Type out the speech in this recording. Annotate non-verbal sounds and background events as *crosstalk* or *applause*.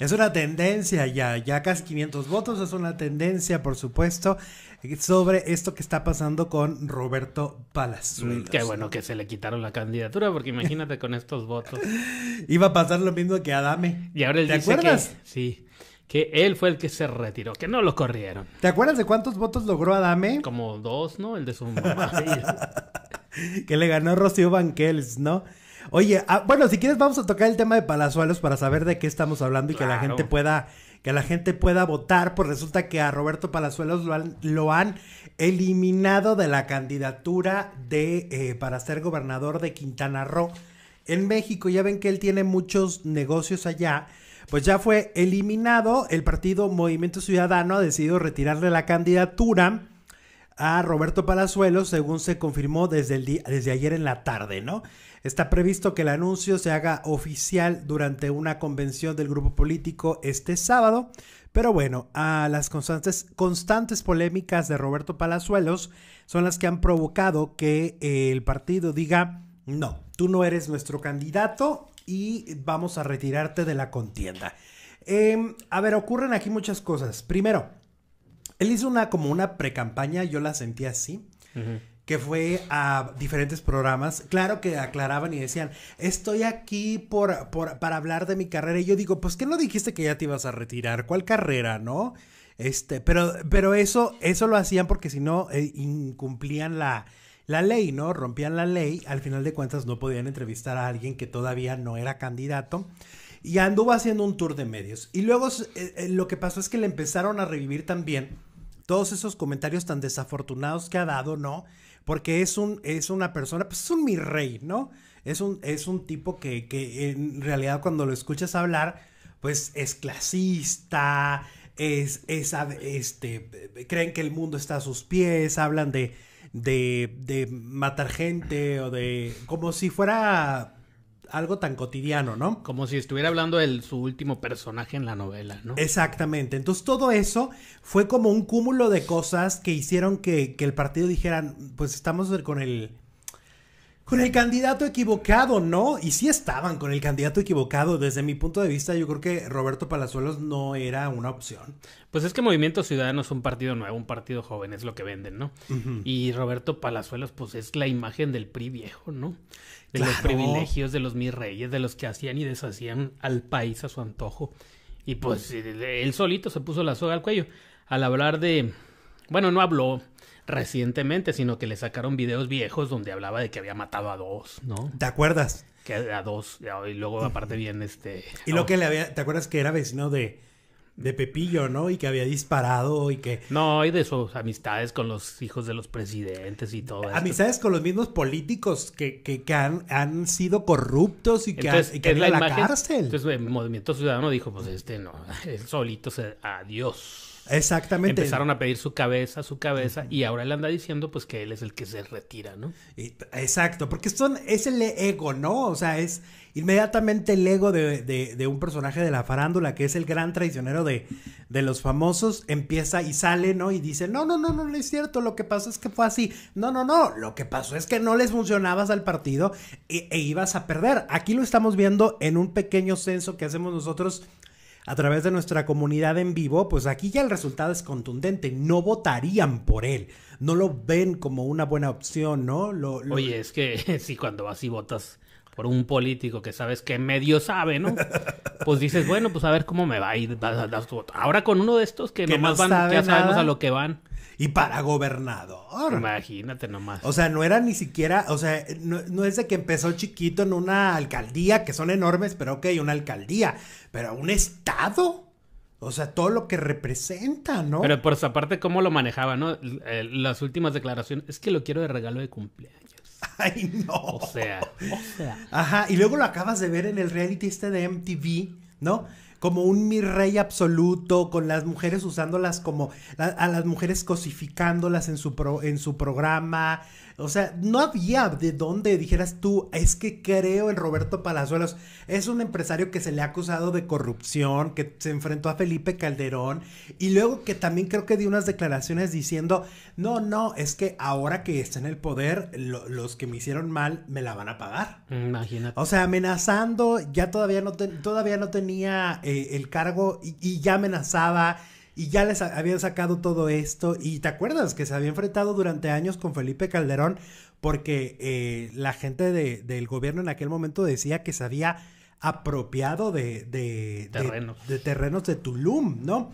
Es una tendencia ya, ya casi 500 votos, es una tendencia, por supuesto, sobre esto que está pasando con Roberto Palazuelos. Mm, Qué bueno que se le quitaron la candidatura, porque imagínate con estos votos. *laughs* Iba a pasar lo mismo que Adame. Y ahora él ¿Te dice acuerdas? que sí, que él fue el que se retiró, que no lo corrieron. ¿Te acuerdas de cuántos votos logró Adame? Como dos, ¿no? El de su mamá. *laughs* que le ganó Rocío Banquels, ¿no? Oye, ah, bueno, si quieres vamos a tocar el tema de Palazuelos para saber de qué estamos hablando y que la gente pueda que la gente pueda votar, pues resulta que a Roberto Palazuelos lo han, lo han eliminado de la candidatura de eh, para ser gobernador de Quintana Roo en México. Ya ven que él tiene muchos negocios allá. Pues ya fue eliminado. El partido Movimiento Ciudadano ha decidido retirarle la candidatura a Roberto Palazuelos, según se confirmó desde, el desde ayer en la tarde, ¿no? Está previsto que el anuncio se haga oficial durante una convención del grupo político este sábado, pero bueno, a las constantes, constantes polémicas de Roberto Palazuelos son las que han provocado que eh, el partido diga, no, tú no eres nuestro candidato y vamos a retirarte de la contienda. Eh, a ver, ocurren aquí muchas cosas. Primero, él hizo una como una pre-campaña, yo la sentí así, que fue a diferentes programas. Claro que aclaraban y decían, estoy aquí por, por- para hablar de mi carrera. Y yo digo, pues que no dijiste que ya te ibas a retirar. ¿Cuál carrera, no? Este, pero, pero eso, eso lo hacían porque si no, eh, incumplían la, la ley, ¿no? Rompían la ley. Al final de cuentas no podían entrevistar a alguien que todavía no era candidato. Y anduvo haciendo un tour de medios. Y luego eh, eh, lo que pasó es que le empezaron a revivir también todos esos comentarios tan desafortunados que ha dado, ¿no? Porque es un, es una persona, pues es un mi rey, ¿no? Es un, es un tipo que, que en realidad cuando lo escuchas hablar, pues es clasista, es, es, este, creen que el mundo está a sus pies, hablan de, de, de matar gente o de, como si fuera algo tan cotidiano, ¿no? Como si estuviera hablando de su último personaje en la novela, ¿no? Exactamente. Entonces todo eso fue como un cúmulo de cosas que hicieron que, que el partido dijera, pues estamos con el con el candidato equivocado, ¿no? Y sí estaban con el candidato equivocado. Desde mi punto de vista, yo creo que Roberto Palazuelos no era una opción. Pues es que Movimiento Ciudadano es un partido nuevo, un partido joven, es lo que venden, ¿no? Y Roberto Palazuelos, pues es la imagen del PRI viejo, ¿no? De los privilegios, de los mis reyes, de los que hacían y deshacían al país a su antojo. Y pues él solito se puso la soga al cuello al hablar de... Bueno, no habló recientemente, sino que le sacaron videos viejos donde hablaba de que había matado a dos, ¿no? ¿Te acuerdas? Que a dos, y luego aparte bien este... Y lo que le había, ¿te acuerdas que era vecino de, de Pepillo, ¿no? Y que había disparado y que No, y de sus amistades con los hijos de los presidentes y todo eso. amistades con los mismos políticos que, que, que han, han sido corruptos y que, Entonces, han, y que han la ido a la imagen. cárcel. Entonces, el Movimiento Ciudadano dijo, pues este no, *laughs* él solito se... Adiós. Exactamente. Empezaron a pedir su cabeza, su cabeza, y ahora él anda diciendo pues que él es el que se retira, ¿no? Exacto, porque son, es el ego, ¿no? O sea, es inmediatamente el ego de, de- de un personaje de la farándula, que es el gran traicionero de, de los famosos, empieza y sale, ¿no? Y dice, no, no, no, no, no es cierto, lo que pasó es que fue así. No, no, no, lo que pasó es que no les funcionabas al partido e, e ibas a perder. Aquí lo estamos viendo en un pequeño censo que hacemos nosotros a través de nuestra comunidad en vivo, pues aquí ya el resultado es contundente. No votarían por él. No lo ven como una buena opción, ¿no? Lo, lo- Oye, es que *laughs* si cuando vas y votas por un político que sabes que medio sabe, ¿no? Pues dices, bueno, pues a ver cómo me va y vas a voto. Ahora con uno de estos que, Que nomás no van, ya sabemos nada. a lo que van. Y para gobernador. Imagínate nomás. O sea, no era ni siquiera, o sea, no, no es de que empezó chiquito en una alcaldía, que son enormes, pero ok, una alcaldía, pero un estado. O sea, todo lo que representa, ¿no? Pero por esa parte, ¿cómo lo manejaba, no? Eh, Las últimas declaraciones, es que lo quiero de regalo de cumpleaños. *laughs* Ay, no. O sea, o sea. Ajá, y luego lo acabas de ver en el reality este de MTV, ¿no? Como un mi rey absoluto, con las mujeres usándolas como, la- a las mujeres cosificándolas en su, pro- en su programa. O sea, no había de dónde dijeras tú, es que creo en Roberto Palazuelos. Es un empresario que se le ha acusado de corrupción, que se enfrentó a Felipe Calderón, y luego que también creo que dio unas declaraciones diciendo, no, no, es que ahora que está en el poder, lo- los que me hicieron mal me la van a pagar. Imagínate. O sea, amenazando, ya todavía no, te- todavía no tenía eh, el cargo y, y, ya amenazaba y ya les habían sacado todo esto. Y te acuerdas que se había enfrentado durante años con Felipe Calderón porque eh, la gente de, del gobierno en aquel momento decía que se había apropiado de, de, terrenos. de, de terrenos de Tulum, ¿no?